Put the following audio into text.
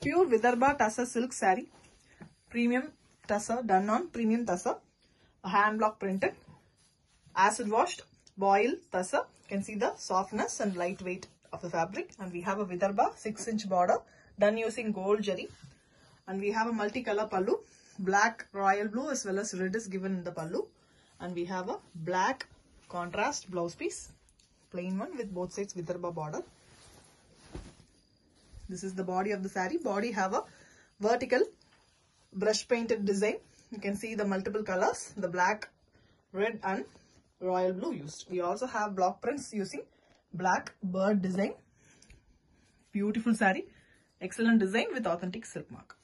Pure Vidarbha Tussar silk saree. Premium Tussar done on premium Tussar. Hand block printed. Acid washed. Boil Tussar. You can see the softness and lightweight of the fabric. And we have a Vidarbha 6 inch border done using gold jari. And we have a multicolor pallu. Black royal blue as well as red is given in the pallu. And we have a black contrast blouse piece. Plain one with both sides Vidarbha border. This is the body of the sari. Body have a vertical brush painted design. You can see the multiple colors, the black, red and royal blue used. We also have block prints using black bird design. Beautiful sari. Excellent design with authentic silk mark.